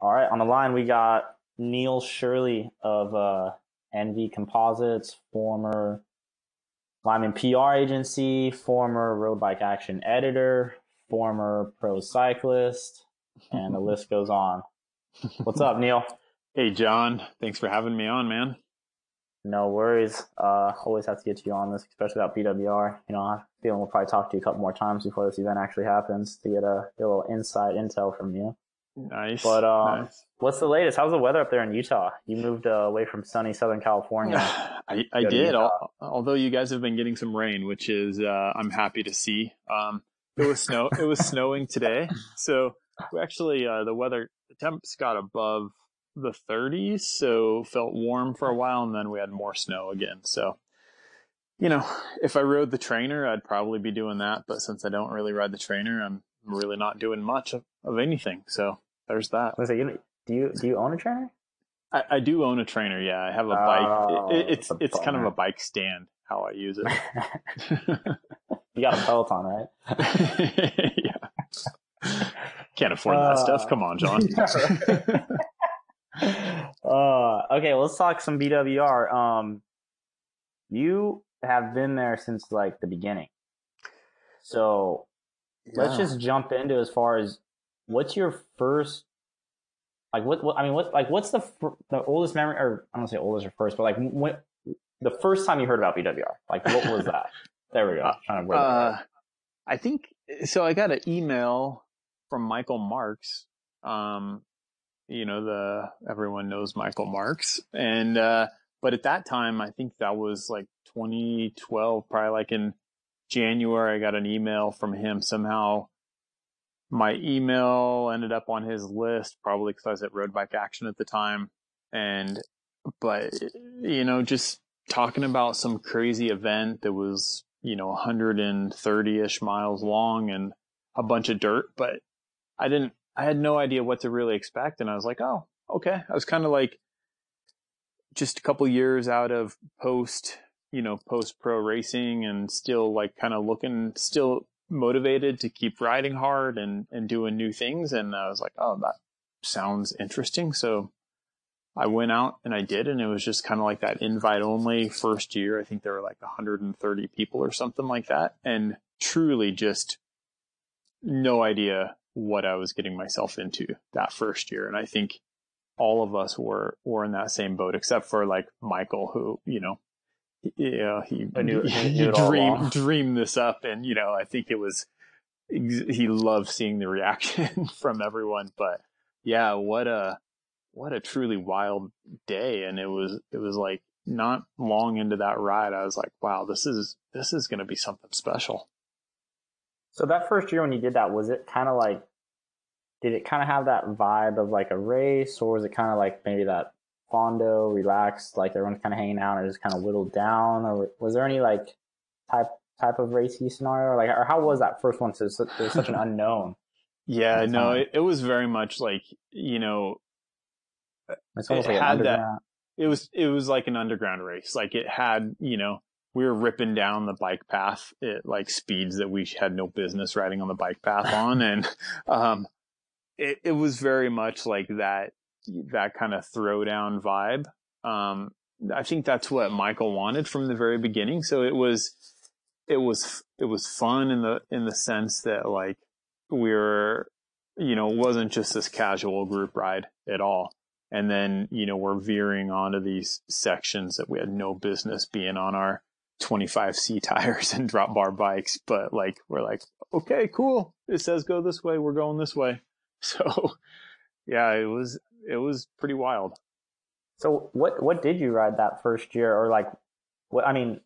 All right, on the line we got Neil Shirley of uh, ENVE Composites, former Lyman PR agency, former road bike action editor, former pro cyclist, and the list goes on. What's up, Neil? Hey, Jon. Thanks for having me on, man. No worries. Uh, always have to get you on this, especially about BWR. You know, I feel we'll probably talk to you a couple more times before this event actually happens to get a, get a little inside intel from you. Nice. But um, nice. what's the latest? How's the weather up there in Utah? You moved uh, away from sunny Southern California. I, I did, al- although you guys have been getting some rain, which is uh, I'm happy to see. Um, it was snow. it was snowing today, so we actually uh, the weather the temps got above the 30s, so felt warm for a while, and then we had more snow again. So, you know, if I rode the trainer, I'd probably be doing that. But since I don't really ride the trainer, I'm really not doing much of, of anything. So there's that. I was like, you, do you do you own a trainer? I, I do own a trainer. Yeah, I have a Oh, bike. It, it, it's that's a it's kind of a bike stand. How I use it. you got a Peloton, right? yeah. Can't afford that stuff. Uh, Come on, Jon. uh, okay, let's talk some BWR. Um, you have been there since like the beginning, so let's just jump into as far as what's your first like what, what I mean what like what's the the oldest memory or I don't say oldest or first but like when the first time you heard about BWR like what was that there we go trying to word that right. Uh, I think so. I got an email from Michael Marckx. Um, you know, the everyone knows Michael Marckx, and uh, but at that time, I think that was like 2012, probably like in January. I got an email from him somehow. My email ended up on his list, probably because I was at Road Bike Action at the time, and but you know, just talking about some crazy event that was you know 130ish miles long and a bunch of dirt but i didn't i had no idea what to really expect. And i was like oh okay. I was kind of like just a couple years out of post you know post pro racing and still like kind of looking still motivated to keep riding hard and and doing new things and i was like oh that sounds interesting so I went out and I did, and it was just kind of like that invite only first year. I think there were like 130 people or something like that, and truly just no idea what I was getting myself into that first year. And I think all of us were were in that same boat, except for like Michael, who you know, yeah, he I knew- he, he knew it all along. dreamed dreamed this up, and you know, I think it was he loved seeing the reaction from everyone. But yeah, what a what a truly wild day and it was it was like not long into that ride i was like wow this is this is going to be something special So that first year when you did that, was it kind of like, did it kind of have that vibe of like a race, or was it kind of like maybe that fondo, relaxed, like everyone's kind of hanging out and just kind of whittled down, or was there any like type type of racy scenario, like, or how was that first one? So was such an unknown. yeah no it, it was very much like you know It's almost It like had that- it was it was like an underground race like it had you know we were ripping down the bike path at like speeds that we had no business riding on the bike path on and um it, it was very much like that that kind of throwdown vibe. Um i think that's what michael wanted from the very beginning. So it was it was it was fun in the in the sense that like we were you know it wasn't just this casual group ride at all. And then you know we're veering onto these sections that we had no business being on our 25c tires and drop bar bikes. But like we're like okay cool. It says go this way. We're going this way. So yeah it was it was pretty wild So what what did you ride that first year, or like, what I mean,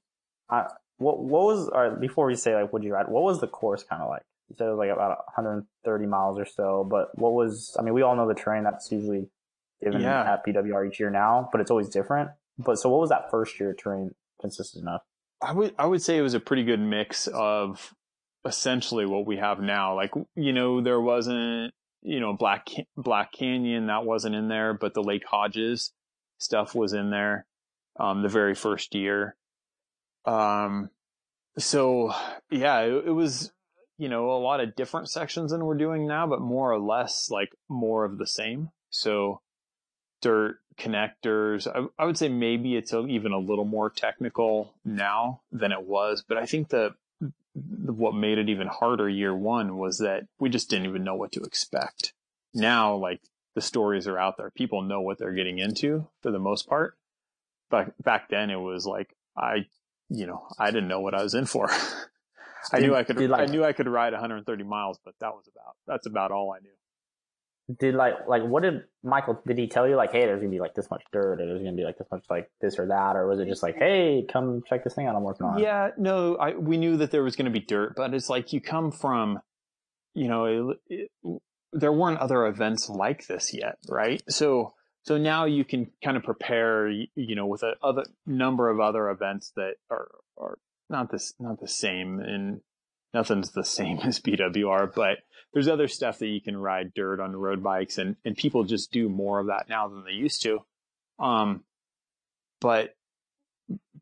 I, what what was or before we say like what did you ride? What was the course kind of like? You said it was like about 130 miles or so, but what was? I mean, we all know the terrain that's usually given Yeah. at BWR each year now, but it's always different. But so what was that first year terrain consistent of? I would I would say it was a pretty good mix of essentially what we have now. Like you know, there wasn't you know Black Black Canyon that wasn't in there, but the Lake Hodges stuff was in there. Um, the very first year. Um, so yeah, it, it was you know a lot of different sections than we're doing now, but more or less like more of the same. So dirt connectors. I, I would say maybe it's a, even a little more technical now than it was, but I think the what made it even harder year one was that we just didn't even know what to expect. Now, like the stories are out there, people know what they're getting into for the most part. But back then, it was like I, you know, I didn't know what I was in for. I did, knew I could. Like, I knew I could ride 130 miles, but that was about that's about all I knew did like like what did Michael did he tell you like hey there's gonna be like this much dirt or there's gonna be like this much like this or that or was it just like hey come check this thing out I'm working on yeah no I we knew that there was gonna be dirt but it's like you come from you know it, it, there weren't other events like this yet right? So so now you can kind of prepare you know with a other number of other events that are are not this not the same and nothing's the same as BWR but there's other stuff that you can ride dirt on road bikes and, and people just do more of that now than they used to. Um, but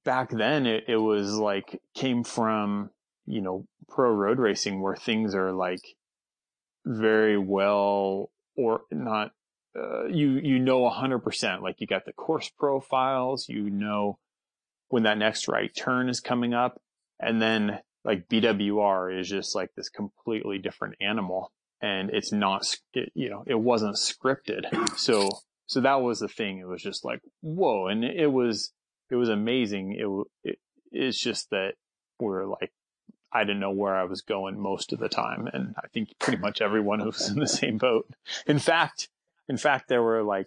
back then it, it was like came from, you know, pro road racing where things are like very well or not, uh, you, you know, a hundred percent, like you got the course profiles, you know, when that next right turn is coming up and then like BWR is just like this completely different animal and it's not, it, you know, it wasn't scripted. So, so that was the thing. It was just like, whoa. And it was, it was amazing. It, it it's just that we're like, I didn't know where I was going most of the time. And I think pretty much everyone was in the same boat. In fact, in fact, there were like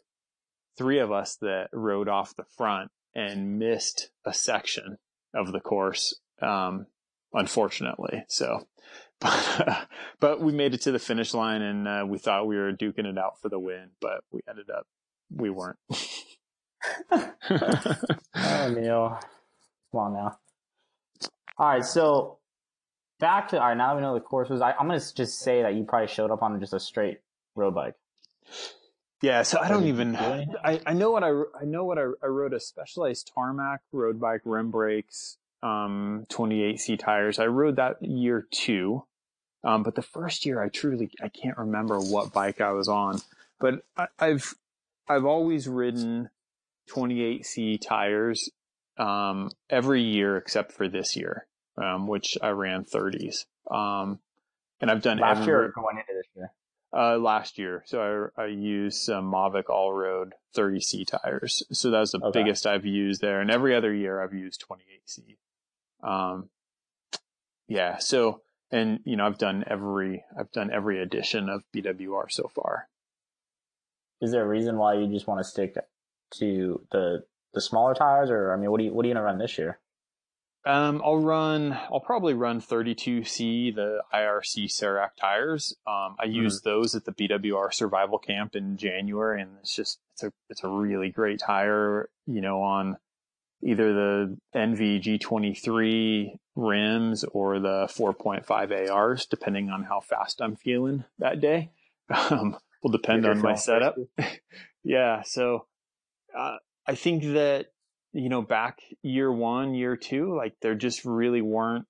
three of us that rode off the front and missed a section of the course. Um, unfortunately. So, but, but we made it to the finish line and uh, we thought we were duking it out for the win, but we ended up, we weren't. oh, Neil. Come on now. All right. So back to, all right, now that we know the course was, I, I'm going to just say that you probably showed up on just a straight road bike. Yeah, so I don't even. I, I know what I I know what I, I rode a specialized tarmac road bike, rim brakes, um, 28C tires. I rode that year too. Um, but the first year I truly, I can't remember what bike I was on, but I, have I've always ridden 28C tires, um, every year except for this year, um, which I ran 30s. Um, and I've done last every, year going into this year. Uh, last year. So I, I used some Mavic All Road 30C tires. So that's the okay. biggest I've used there. And every other year I've used 28C. Um, yeah. So, and you know, I've done every, I've done every edition of BWR so far. Is there a reason why you just want to stick to the, the smaller tires or, I mean, what do you, what are you going to run this year? Um, I'll run, I'll probably run 32C, the IRC Serac tires. Um, I mm-hmm. used those at the BWR survival camp in January and it's just, it's a, it's a really great tire, you know, on either the ENVE G23 rims or the 4.5 ARs, depending on how fast I'm feeling that day. Um, will depend on my setup. yeah. So, uh, I think that, you know, back year one, year two, like there just really weren't,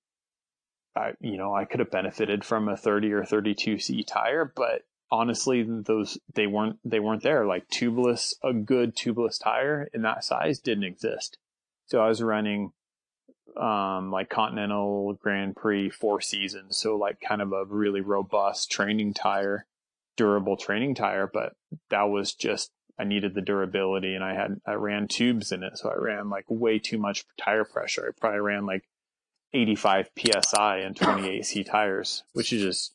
I, you know, I could have benefited from a 30 or 32 C tire, but honestly, those, they weren't, they weren't there. Like tubeless, a good tubeless tire in that size didn't exist. So I was running um, like Continental Grand Prix four seasons. So like kind of a really robust training tire, durable training tire. But that was just, I needed the durability and I had, I ran tubes in it. So I ran like way too much tire pressure. I probably ran like 85 PSI and 28C tires, which is just,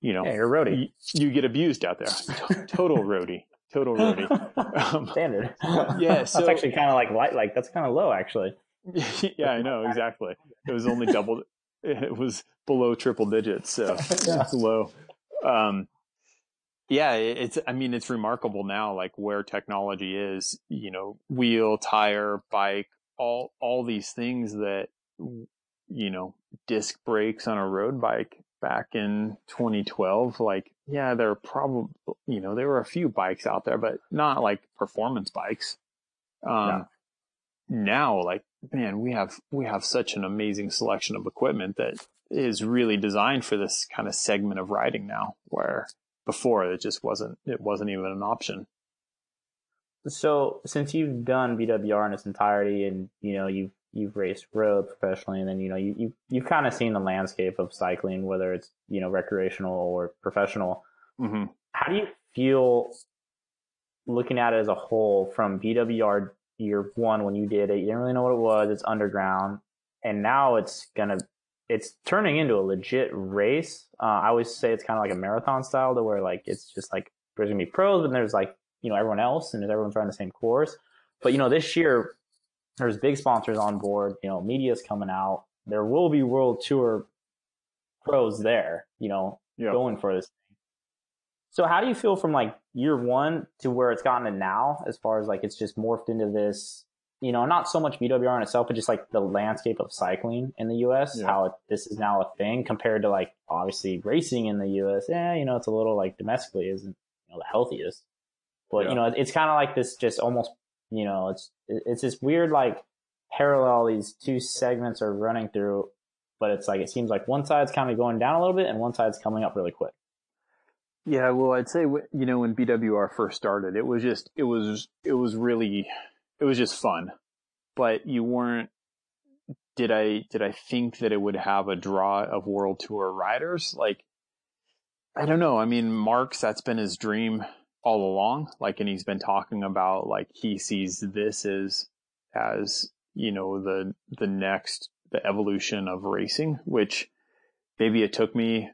you know, yeah, you're roadie. You, you get abused out there. Total roadie total roadie. Um, Standard. Yeah, so that's actually kind of like light. Like that's kind of low, actually. yeah, I know exactly. It was only double. It was below triple digits, so yeah. it's low. Um, yeah, it's. I mean, it's remarkable now, like where technology is. You know, wheel, tire, bike, all all these things that you know, disc brakes on a road bike back in 2012, like, yeah, there are probably, you know, there were a few bikes out there, but not like performance bikes. Um, yeah. now, like, man, we have, we have such an amazing selection of equipment that is really designed for this kind of segment of riding now, where before it just wasn't, it wasn't even an option. so since you've done BWR in its entirety, and you know you've you've raced road professionally, and then you know you, you you've kind of seen the landscape of cycling, whether it's you know recreational or professional. Mm-hmm. How do you feel looking at it as a whole from BWR year one when you did it? You didn't really know what it was. It's underground, and now it's gonna it's turning into a legit race. Uh, I always say it's kind of like a marathon style, to where like it's just like there's gonna be pros, and there's like you know everyone else, and everyone's running the same course. But you know this year there's big sponsors on board. You know media's coming out. There will be World Tour pros there. You know Yep. going for this. So how do you feel from like year one to where it's gotten to now, as far as like it's just morphed into this, you know, not so much BWR in itself, but just like the landscape of cycling in the U.S. How it, this is now a thing compared to like obviously racing in the U.S. Yeah, you know, it's a little like domestically isn't you know the healthiest, but Yeah. you know, it's kind of like this just almost you know it's it's this weird like parallel these two segments are running through. But it's like it seems like one side's kind of going down a little bit, and one side's coming up really quick. Yeah, well, I'd say you know when BWR first started, it was just it was it was really it was just fun, but you weren't. Did I did I think that it would have a draw of world tour riders? Like, I don't know. I mean, Marckx that's been his dream all along. Like, and he's been talking about like he sees this as as you know the the next the evolution of racing, which maybe it took me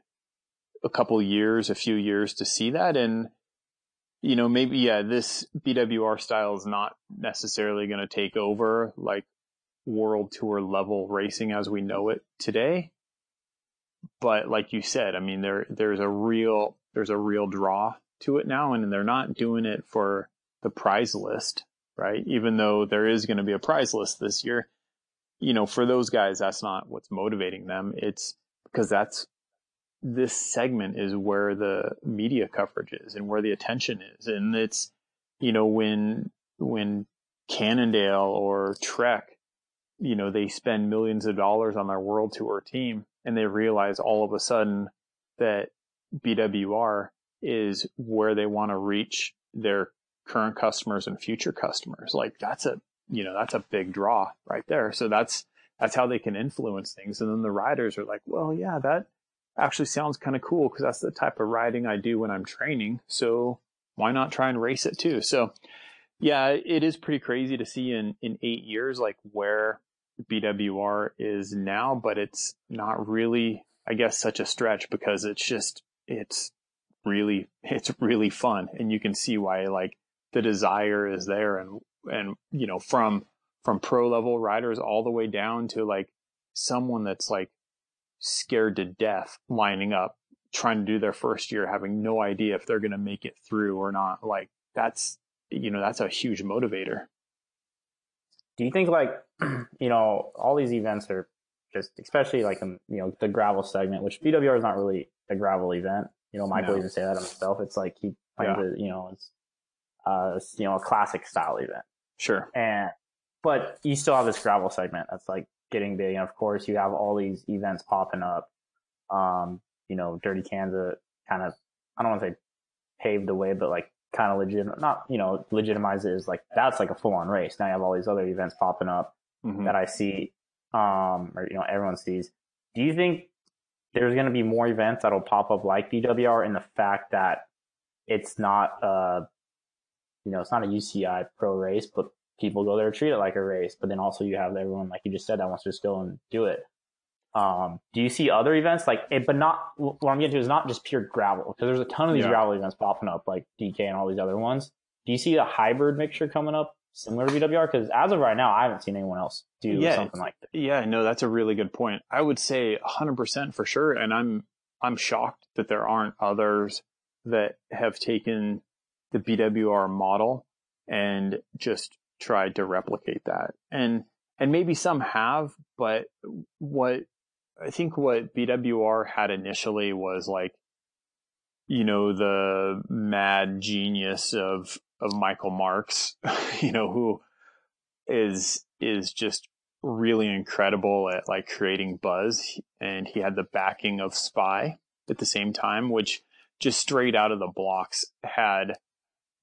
a couple years, a few years to see that. And, you know, maybe, yeah, this BWR style is not necessarily going to take over like world tour level racing as we know it today. But like you said, I mean, there, there's a real, there's a real draw to it now and they're not doing it for the prize list, right? Even though there is going to be a prize list this year, you know, for those guys, that's not what's motivating them. It's because that's this segment is where the media coverage is and where the attention is. And it's, you know, when, when Cannondale or Trek, you know, they spend millions of dollars on their world tour team and they realize all of a sudden that BWR is where they want to reach their current customers and future customers. Like that's a, you know, that's a big draw right there. So that's, that's how they can influence things. And then the riders are like, well, yeah, that, actually sounds kind of cool because that's the type of riding I do when I'm training. So why not try and race it too? So yeah, it is pretty crazy to see in, in eight years, like where BWR is now, but it's not really, I guess, such a stretch because it's just, it's really, it's really fun. And you can see why like the desire is there. And, and, you know, from, from pro level riders all the way down to like someone that's like scared to death lining up trying to do their first year having no idea if they're going to make it through or not like that's you know that's a huge motivator. Do you think like you know all these events are just especially like you know the gravel segment which bwr is not really a gravel event you know michael No. even say that himself it's like he claims Yeah. it you know it's uh you know a classic style event sure and but you still have this gravel segment that's like getting big and of course you have all these events popping up um you know dirty kanza kind of i don't want to say paved the way but like kind of legit not you know legitimize it as like that's like a full-on race now you have all these other events popping up Mhm. that I see, um, or you know, everyone sees. Do you think there's going to be more events that'll pop up like BWR in the fact that it's not, a, you know, it's not a UCI pro race, but people go there treat it like a race. But then also you have everyone, like you just said, that wants to just go and do it. Um, do you see other events like it, but not what I'm getting to is not just pure gravel because there's a ton of these Yeah. gravel events popping up like DK and all these other ones. Do you see a hybrid mixture coming up similar to BWR? Because as of right now, I haven't seen anyone else do Yeah. something like that. yeah no that's a really good point i would say 100% for sure and i'm i'm shocked that there aren't others that have taken the bwr model and just tried to replicate that and and maybe some have but what i think what bwr had initially was like you know the mad genius of of michael marckx you know who is is just really incredible at like creating buzz and he had the backing of spy at the same time which just straight out of the blocks had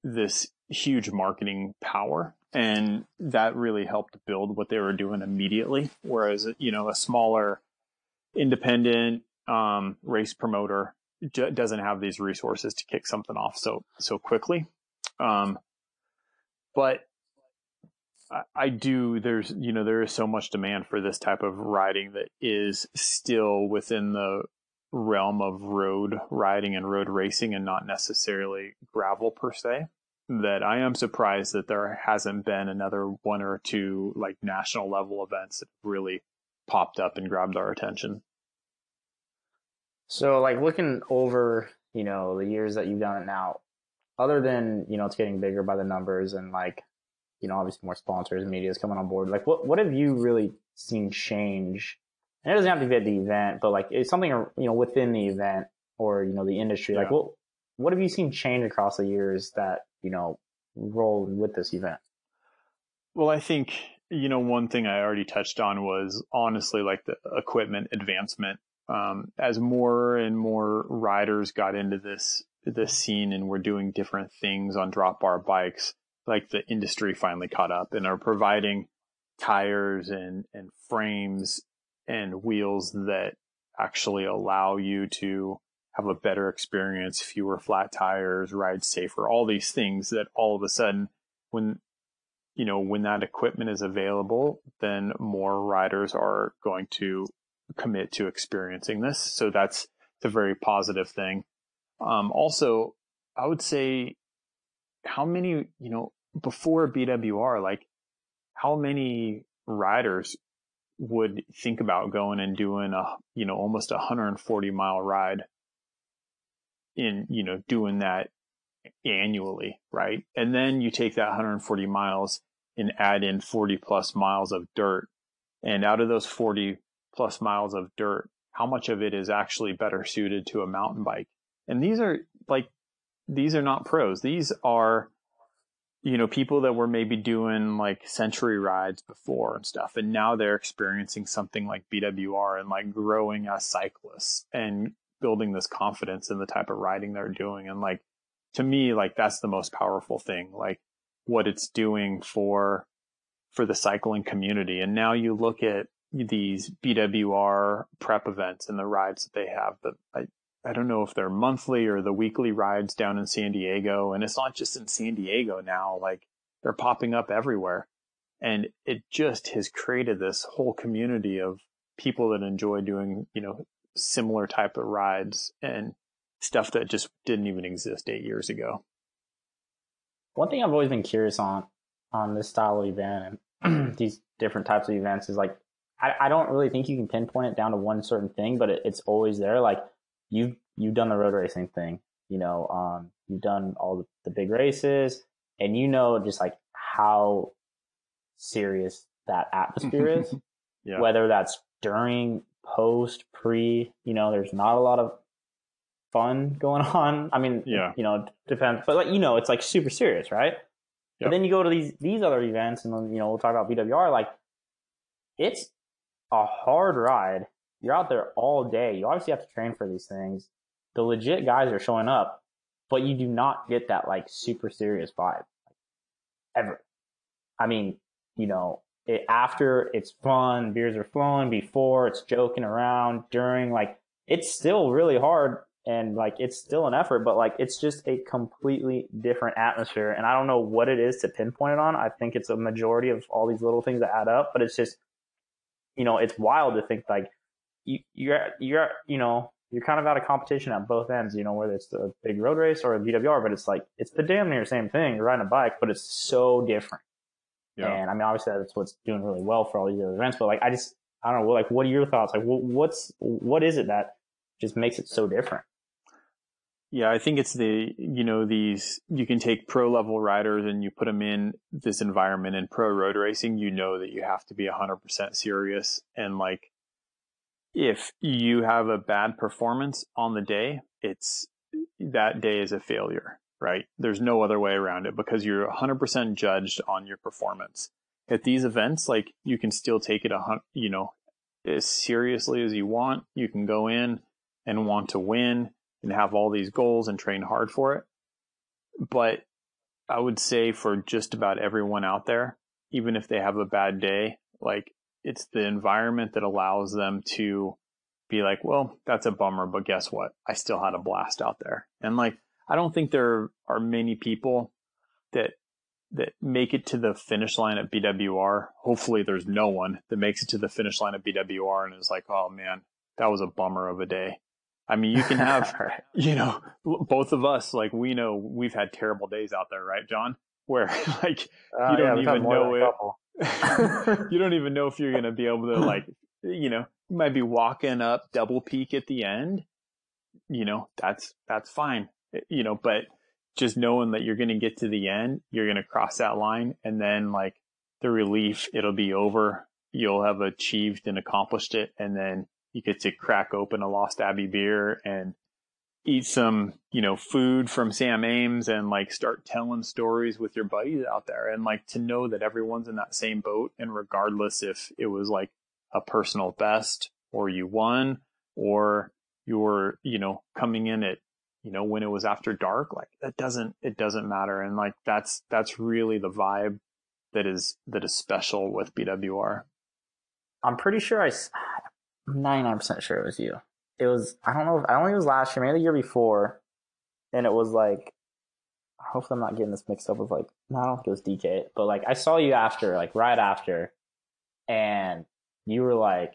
this huge marketing power and that really helped build what they were doing immediately. Whereas, you know, a smaller independent um, race promoter doesn't have these resources to kick something off so so quickly. Um, but I, I do. There's you know there is so much demand for this type of riding that is still within the realm of road riding and road racing and not necessarily gravel per se that I am surprised that there hasn't been another one or two like national level events that really popped up and grabbed our attention. So like looking over, you know, the years that you've done it now, other than, you know, it's getting bigger by the numbers and like, you know, obviously more sponsors and media is coming on board. Like what what have you really seen change? And it doesn't have to be at the event, but like it's something you know within the event or, you know, the industry. Yeah. Like what what have you seen change across the years that you know, roll with this event? Well, I think, you know, one thing I already touched on was honestly like the equipment advancement. Um, as more and more riders got into this, this scene and we're doing different things on drop bar bikes, like the industry finally caught up and are providing tires and, and frames and wheels that actually allow you to have a better experience, fewer flat tires, ride safer, all these things that all of a sudden when you know when that equipment is available, then more riders are going to commit to experiencing this. So that's a very positive thing. Um, also, I would say how many, you know, before BWR, like how many riders would think about going and doing a, you know, almost a 140 mile ride in, you know, doing that annually, right? And then you take that 140 miles and add in 40 plus miles of dirt. And out of those 40 plus miles of dirt, how much of it is actually better suited to a mountain bike? And these are like, these are not pros. These are, you know, people that were maybe doing like century rides before and stuff. And now they're experiencing something like BWR and like growing as cyclists and building this confidence in the type of riding they're doing. And like, to me, like that's the most powerful thing, like what it's doing for, for the cycling community. And now you look at these BWR prep events and the rides that they have that I, I don't know if they're monthly or the weekly rides down in San Diego. And it's not just in San Diego now, like they're popping up everywhere. And it just has created this whole community of people that enjoy doing, you know, similar type of rides and stuff that just didn't even exist eight years ago. One thing I've always been curious on on this style of event and these different types of events is like I, I, don't really think you can pinpoint it down to one certain thing, but it, it's always there. Like you've you've done the road racing thing, you know, um, you've done all the, the big races, and you know just like how serious that atmosphere is. yeah. Whether that's during post, pre, you know, there's not a lot of fun going on. I mean, yeah, you know, depends, but like, you know, it's like super serious, right? Yep. But then you go to these, these other events and then, you know, we'll talk about BWR, like it's a hard ride. You're out there all day. You obviously have to train for these things. The legit guys are showing up, but you do not get that like super serious vibe ever. I mean, you know, it, after it's fun, beers are flowing, before it's joking around, during like it's still really hard and like it's still an effort, but like it's just a completely different atmosphere. And I don't know what it is to pinpoint it on. I think it's a majority of all these little things that add up, but it's just, you know, it's wild to think like you, you're, you're, you know, you're kind of out of competition at both ends, you know, whether it's a big road race or a BWR, but it's like, it's the damn near same thing. You're riding a bike, but it's so different. Yeah. And I mean, obviously that's what's doing really well for all these other events, but like, I just, I don't know, like, what are your thoughts? Like, what's, what is it that just makes it so different? Yeah, I think it's the, you know, these, you can take pro level riders and you put them in this environment in pro road racing, you know that you have to be 100% serious. And like, if you have a bad performance on the day, it's, that day is a failure right? There's no other way around it because you're 100% judged on your performance. At these events, like you can still take it a you know as seriously as you want. You can go in and want to win and have all these goals and train hard for it. But I would say for just about everyone out there, even if they have a bad day, like it's the environment that allows them to be like, well, that's a bummer, but guess what? I still had a blast out there. And like, I don't think there are many people that that make it to the finish line at BWR. Hopefully there's no one that makes it to the finish line at BWR and is like, "Oh man, that was a bummer of a day." I mean, you can have, you know, both of us, like we know we've had terrible days out there, right, Jon? Where like uh, you don't yeah, even know it. You don't even know if you're going to be able to like, you know, you might be walking up double peak at the end. You know, that's, that's fine. Eh, you know, but just knowing that you're going to get to the end, you're going to cross that line and then like the relief, it'll be over. You'll have achieved and accomplished it. And then you get to crack open a Lost Abbey beer and eat some, you know, food from Sam Ames and like start telling stories with your buddies out there and like to know that everyone's in that same boat and regardless if it was like a personal best or you won or you're, you know, coming in at, you know, when it was after dark, like that doesn't, it doesn't matter. And like that's, that's really the vibe that is, that is special with BWR. I'm pretty sure I, 99% sure it was you. It was, I don't know, if, I don't think it was last year, maybe the year before. And it was like, hopefully I'm not getting this mixed up with like, no, I don't think it was DJ, but like I saw you after, like right after, and you were like,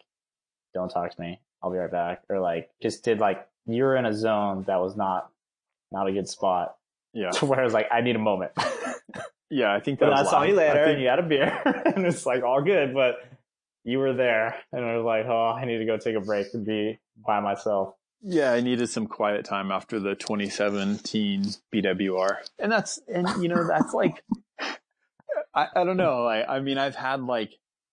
don't talk to me. I'll be right back. Or like, just did like, you were in a zone that was not, not a good spot. Yeah. To where I was like, I need a moment. yeah, I think that I saw you later think... and you had a beer and it's like all good, but you were there and I was like, oh, I need to go take a break and be by myself. Yeah, I needed some quiet time after the 2017 BWR. And that's, and you know, that's like, I, I don't know. Like, I mean, I've had like,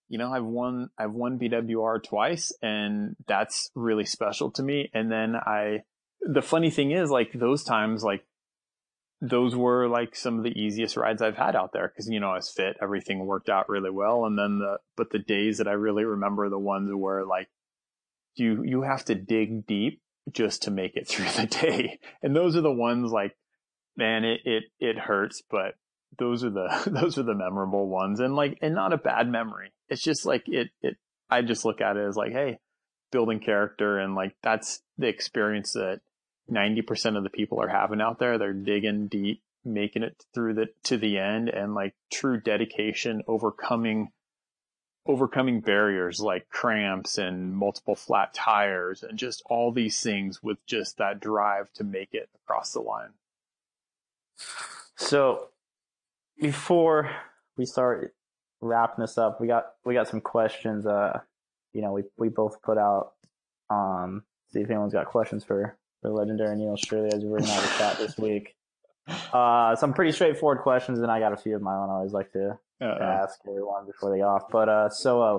you know, I've won, I've won BWR twice and that's really special to me. And then I, the funny thing is like those times, like those were like some of the easiest rides I've had out there because you know I was fit, everything worked out really well, and then the but the days that I really remember the ones where like you you have to dig deep just to make it through the day, and those are the ones like man it it it hurts, but those are the those are the memorable ones, and like and not a bad memory. It's just like it it I just look at it as like hey building character and like that's the experience that 90% of the people are having out there. They're digging deep, making it through the, to the end and like true dedication, overcoming, overcoming barriers like cramps and multiple flat tires and just all these things with just that drive to make it across the line. So before we start wrapping this up, we got, we got some questions. Uh, you know, we, we both put out, um, see if anyone's got questions for for legendary Neil Shirley as we were in our chat this week. Uh, some pretty straightforward questions, and I got a few of my own. I always like to, to ask everyone before they off. But uh, so uh,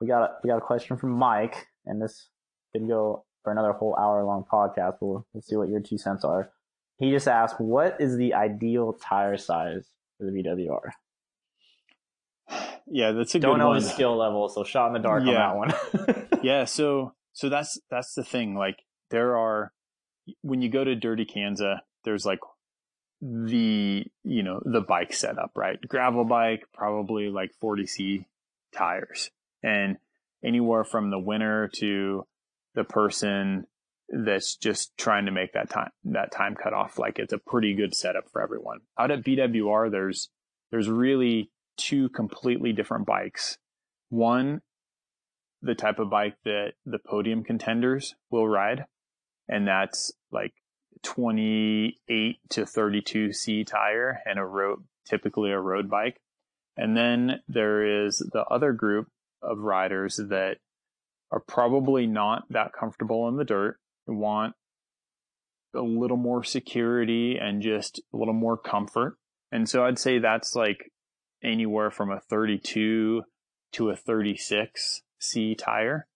we got a, we got a question from Mike, and this could go for another whole hour long podcast. But we'll, we'll see what your two cents are. He just asked, "What is the ideal tire size for the BWR?" Yeah, that's a Don't good know one. the skill level, so shot in the dark yeah. on that one. yeah, so so that's that's the thing. Like there are when you go to Dirty Kanza, there's like the you know the bike setup, right? Gravel bike, probably like 40c tires, and anywhere from the winner to the person that's just trying to make that time that time cut off. Like it's a pretty good setup for everyone. Out at BWR, there's there's really two completely different bikes. One, the type of bike that the podium contenders will ride, and that's like 28 to 32 C tire and a road, typically a road bike. And then there is the other group of riders that are probably not that comfortable in the dirt, want a little more security and just a little more comfort. And so I'd say that's like anywhere from a 32 to a 36 C tire.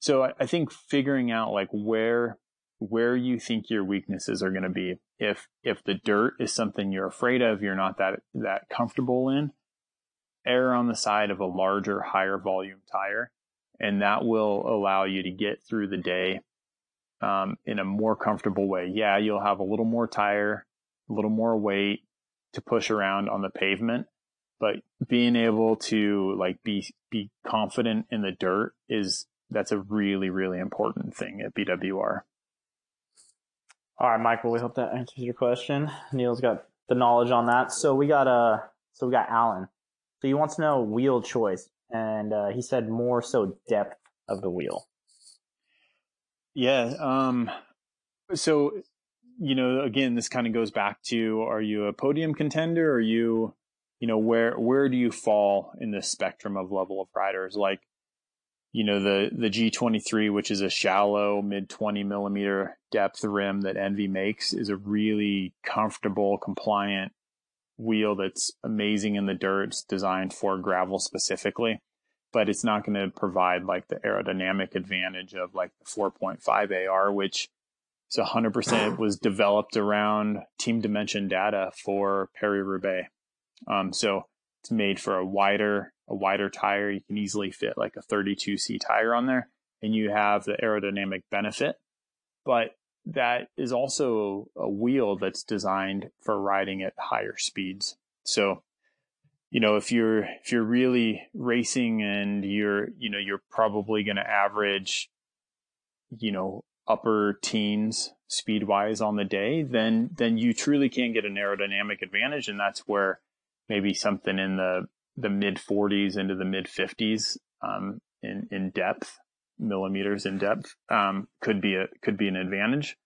So I, I think figuring out like where where you think your weaknesses are going to be. If if the dirt is something you're afraid of, you're not that that comfortable in, err on the side of a larger, higher volume tire, and that will allow you to get through the day um, in a more comfortable way. Yeah, you'll have a little more tire, a little more weight, to push around on the pavement, but being able to like be be confident in the dirt is that's a really really important thing at BWR. All right, Michael. We hope that answers your question. Neil's got the knowledge on that. So we got uh so we got Alan. So he wants to know wheel choice, and uh, he said more so depth of the wheel. Yeah. Um. So you know, again, this kind of goes back to: Are you a podium contender? Are you, you know, where where do you fall in the spectrum of level of riders? Like, you know, the the G23, which is a shallow mid 20 millimeter depth rim that ENVE makes, is a really comfortable, compliant wheel that's amazing in the dirt. It's designed for gravel specifically, but it's not going to provide like the aerodynamic advantage of like the 4.5 AR, which so 100% was developed around team dimension data for Paris Roubaix. Um, so it's made for a wider, a wider tire. You can easily fit like a 32C tire on there and you have the aerodynamic benefit, but that is also a wheel that's designed for riding at higher speeds. So, you know, if you're, if you're really racing and you're, you know, you're probably going to average, you know, upper teens speed wise on the day, then then you truly can get an aerodynamic advantage, and that's where maybe something in the the mid 40s into the mid 50s um, in in depth millimeters in depth um, could be a could be an advantage.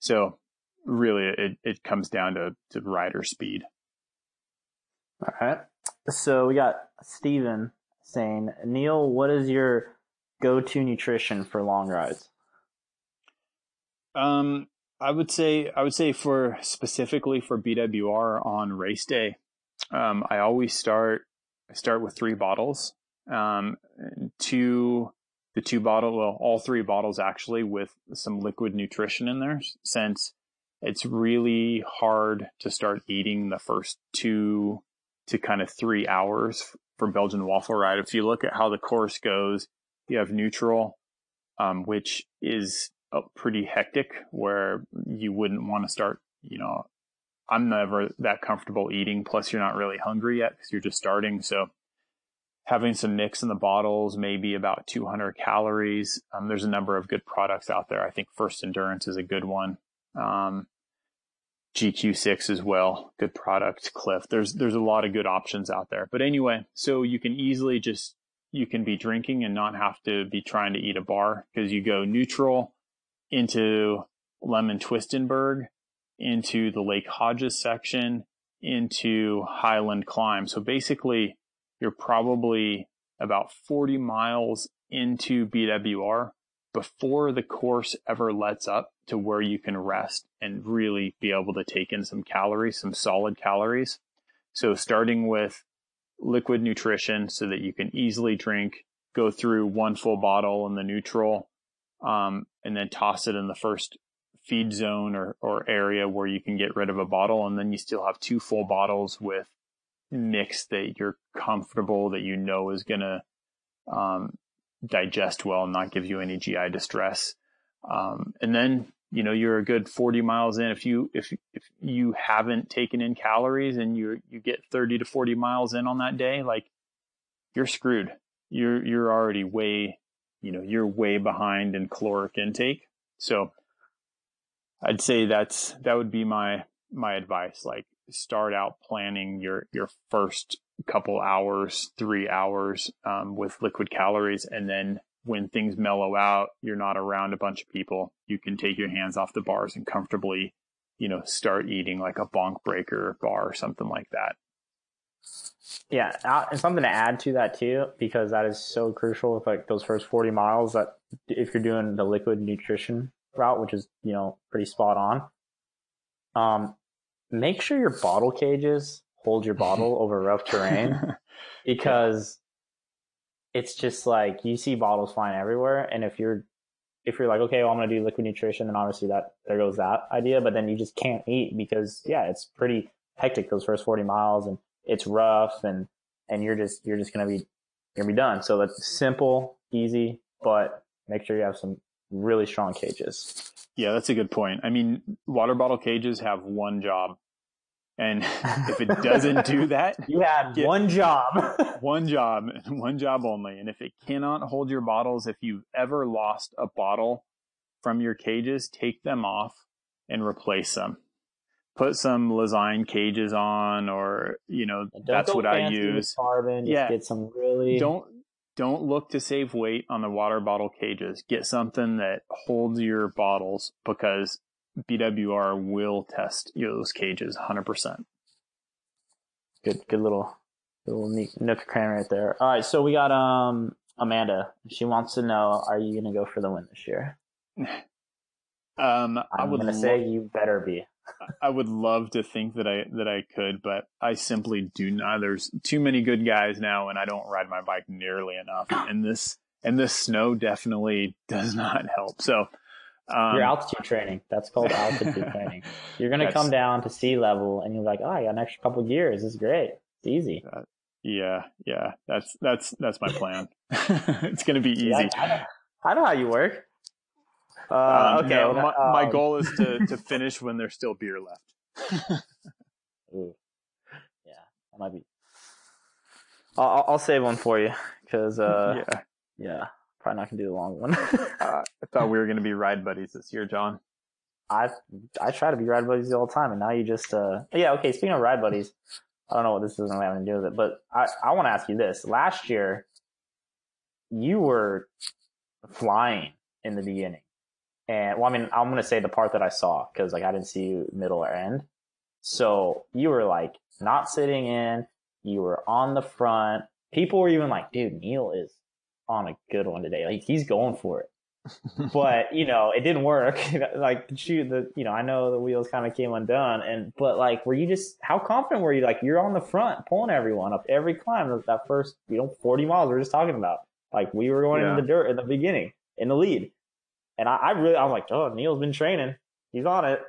So really, it it comes down to to rider speed. All right. So we got Steven saying, Neil, what is your go to nutrition for long rides? Um, I would say I would say for specifically for BWR on race day, um, I always start I start with three bottles. Um, two the two bottle well all three bottles actually with some liquid nutrition in there since it's really hard to start eating the first two to kind of three hours for Belgian waffle ride. If you look at how the course goes, you have neutral, um, which is pretty hectic where you wouldn't want to start, you know, I'm never that comfortable eating. Plus, you're not really hungry yet because you're just starting. So, having some mix in the bottles, maybe about 200 calories. Um, there's a number of good products out there. I think First Endurance is a good one. Um, GQ6 as well, good product. Clif, There's there's a lot of good options out there. But anyway, so you can easily just you can be drinking and not have to be trying to eat a bar because you go neutral into Lemontwistenberg, into the Lake Hodges section, into Highland Climb. So basically, you're probably about 40 miles into BWR before the course ever lets up to where you can rest and really be able to take in some calories, some solid calories. So starting with liquid nutrition so that you can easily drink, go through one full bottle in the neutral, um, and then toss it in the first feed zone or, or area where you can get rid of a bottle. And then you still have two full bottles with mix that you're comfortable that you know is going to um, digest well and not give you any GI distress. Um, and then, you know, you're a good 40 miles in. If you, if, if you haven't taken in calories and you, you get 30 to 40 miles in on that day, like you're screwed. You're, you're already way you know, you're way behind in caloric intake. So I'd say that's, that would be my, my advice. Like start out planning your, your first couple hours, three hours, um, with liquid calories. And then when things mellow out, you're not around a bunch of people. You can take your hands off the bars and comfortably, you know, start eating like a bonk breaker bar or something like that. Yeah, uh, and something to add to that too, because that is so crucial with like those first 40 miles that if you're doing the liquid nutrition route, which is, you know, pretty spot on, um, make sure your bottle cages hold your bottle over rough terrain because it's just like you see bottles flying everywhere. And if you're, if you're like, okay, well, I'm going to do liquid nutrition, then obviously that, there goes that idea, but then you just can't eat because yeah, it's pretty hectic those first 40 miles and it's rough and and you're just you're just gonna be you're gonna be done. So that's simple, easy, but make sure you have some really strong cages. Yeah, that's a good point. I mean, water bottle cages have one job, And if it doesn't do that, you had get one job, one job, one job only. And if it cannot hold your bottles, if you've ever lost a bottle from your cages, take them off and replace them. Put some Lezyne cages on, or you know, that's what I use. Carbon, yeah, get some really don't don't look to save weight on the water bottle cages. Get something that holds your bottles because BWR will test those cages 100%. Good, good little, little neat nook cranny right there. All right, so we got um Amanda. She wants to know: Are you going to go for the win this year? Um, I'm I would going to lo- say you better be. I would love to think that I that I could, but I simply do not. There's too many good guys now, and I don't ride my bike nearly enough. And this and this snow definitely does not help. So um, Your altitude training. That's called altitude training. You're going to come down to sea level and you're like, oh, I got an extra couple gears. It's great. It's easy. Uh, yeah, yeah. That's that's that's my plan. it's going to be easy. Yeah, I, know, I, know, how you work. Uh, um, okay. No, my, um, my, goal is to to finish when there's still beer left. Ooh. Yeah, that might be. I'll, I'll save one for you because uh, yeah, yeah. Probably not gonna do the long one. uh, I thought we were gonna be ride buddies this year, Jon. I I try to be ride buddies all the time, and now you just uh yeah okay. Speaking of ride buddies, I don't know what this is going to do with it, but I I want to ask you this. Last year, you were flying in the beginning, and well, I mean, I'm going to say the part that I saw because like I didn't see you middle or end. So you were like not sitting in, you were on the front. People were even like, dude, Neil is on a good one today. Like he's going for it. but you know, it didn't work. like the shoot, the you know, I know the wheels kind of came undone, and but like, were you just how confident were you? Like you're on the front, pulling everyone up every climb. That first, you know, 40 miles we are just talking about. Like we were going yeah. in the dirt in the beginning, in the lead, and I, I really, I'm like, oh, Neil's been training, he's on it.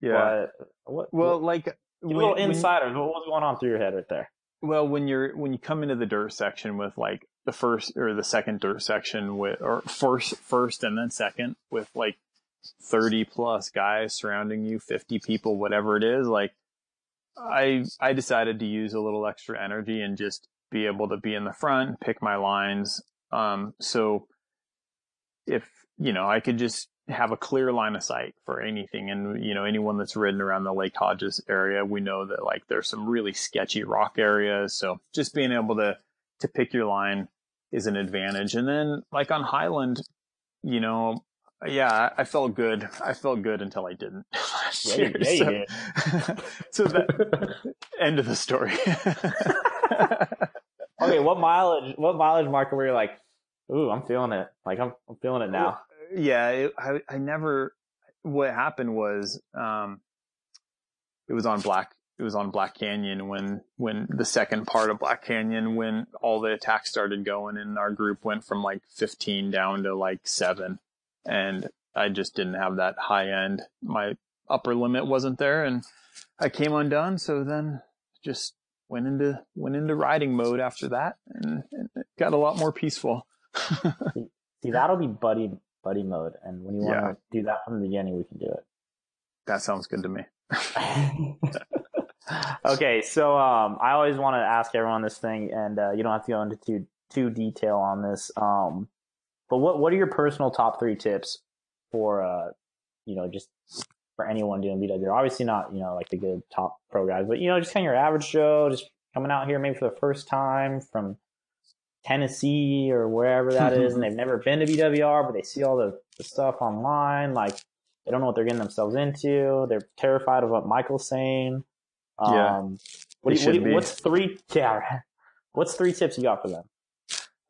Yeah. But what, well, what, like a little insiders, what was going on through your head right there? Well, when you're when you come into the dirt section with like the first or the second dirt section with or first first and then second with like 30 plus guys surrounding you, 50 people, whatever it is, like I I decided to use a little extra energy and just be able to be in the front, pick my lines. Um so if you know, I could just have a clear line of sight for anything. And, you know, anyone that's ridden around the Lake Hodges area, we know that like there's some really sketchy rock areas. So just being able to, to pick your line is an advantage. And then like on Highland, you know, yeah, I felt good. I felt good until I didn't last yeah, year. Yeah, so, so that end of the story. okay, what mileage? What mileage marker were you like? Ooh, I'm feeling it. Like I'm, I'm feeling it now yeah, it, I, I never, what happened was, um, it was on Black, it was on Black Canyon when, when the second part of Black Canyon, when all the attacks started going and our group went from like 15 down to like seven. And I just didn't have that high end. My upper limit wasn't there and I came undone. So then just went into, went into riding mode after that and, and it got a lot more peaceful. See, that'll be buddy buddy mode. And when you want yeah. to do that from the beginning, we can do it. That sounds good to me. okay, so um, I always want to ask everyone this thing, and uh, you don't have to go into too too detail on this. Um, but what what are your personal top three tips for uh, you know just for anyone doing BWR? Obviously not you know like the good top pro guys, but you know just kind of your average Joe, just coming out here maybe for the first time from Tennessee or wherever that is, and they've never been to BWR, but they see all the, the stuff online. Like they don't know what they're getting themselves into. They're terrified of what Michael's saying. Um, yeah, what do you, what do you, what's three? Yeah, what's three tips you got for them?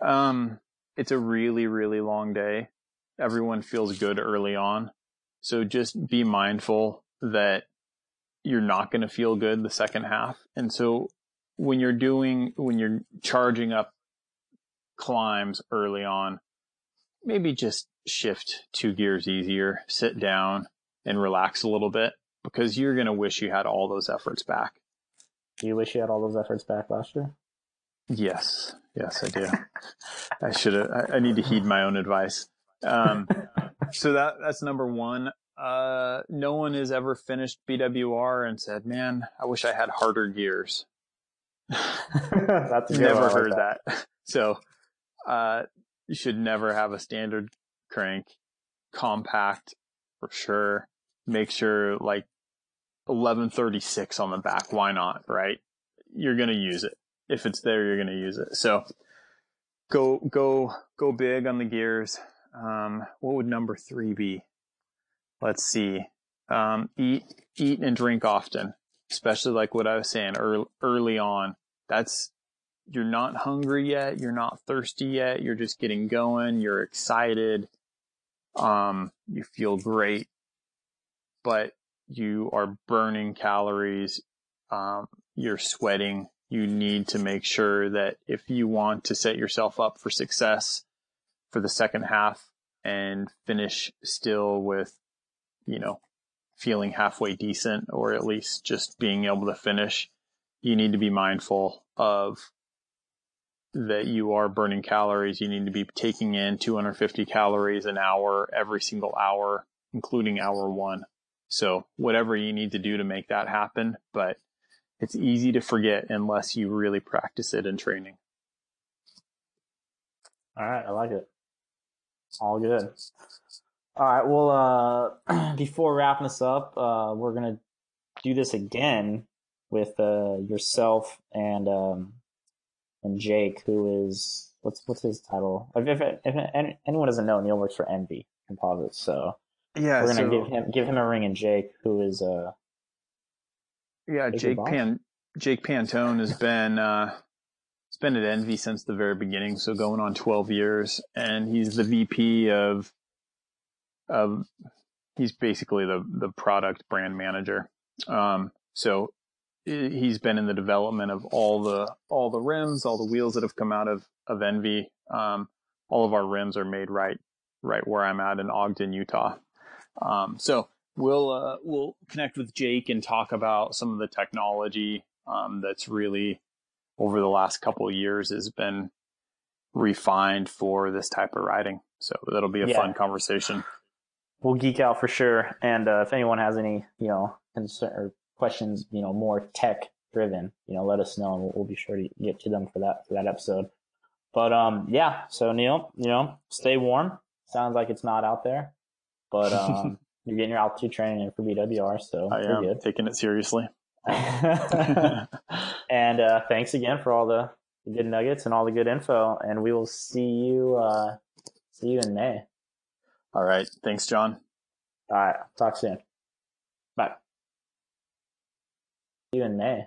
Um, it's a really really long day. Everyone feels good early on, so just be mindful that you're not going to feel good the second half. And so when you're doing when you're charging up climbs early on, maybe just shift two gears easier, sit down and relax a little bit because you're going to wish you had all those efforts back. Do you wish you had all those efforts back last year? Yes. Yes, I do. I should have, I, I, need to heed my own advice. Um, so that, that's number one. uh, no one has ever finished BWR and said, "Man, I wish I had harder gears." That's never one. I like heard that. So, uh, you should never have a standard crank, compact for sure. Make sure like 1136 on the back. Why not? Right? You're gonna use it. If it's there, you're gonna use it. So, go go go big on the gears. Um, what would number three be? Let's see. Um, eat eat and drink often, especially like what I was saying early, early on. That's you're not hungry yet, you're not thirsty yet, you're just getting going, you're excited, um, you feel great, but you are burning calories, um, you're sweating. You need to make sure that if you want to set yourself up for success for the second half and finish still with, you know, feeling halfway decent or at least just being able to finish, you need to be mindful of that you are burning calories. You need to be taking in 250 calories an hour every single hour, including hour one. So whatever you need to do to make that happen, but it's easy to forget unless you really practice it in training. All right, I like it. All good. All right, well, uh, before wrapping this up, uh, we're gonna do this again with uh, yourself and um, and Jake, who is what's what's his title? If, if, if anyone doesn't know, Neil works for ENVE Composites, so Yeah, we're gonna so, give him give him a ring. And Jake, who is uh, yeah, Jake Jake Pan Jake Pantone has been uh he's been at ENVE since the very beginning, so going on 12 years, and he's the VP of of he's basically the the product brand manager. Um, so he's been in the development of all the all the rims, all the wheels that have come out of of ENVE. Um, all of our rims are made right right where I'm at in Ogden, Utah. Um, so we'll uh, we'll connect with Jake and talk about some of the technology um, that's really over the last couple of years has been refined for this type of riding. So that'll be a Yeah. fun conversation. we'll geek out for sure. And uh, if anyone has any, you know, concern or questions, you know, more tech driven, you know, let us know, and we'll, we'll be sure to get to them for that for that episode. But um, yeah. So Neil, you know, stay warm. Sounds like it's not out there, but um, you're getting your altitude training in for BWR, so I am taking it seriously. and uh, thanks again for all the, the good nuggets and all the good info. And we will see you uh, see you in May. All right. Thanks, Jon. All right. Talk soon. In May.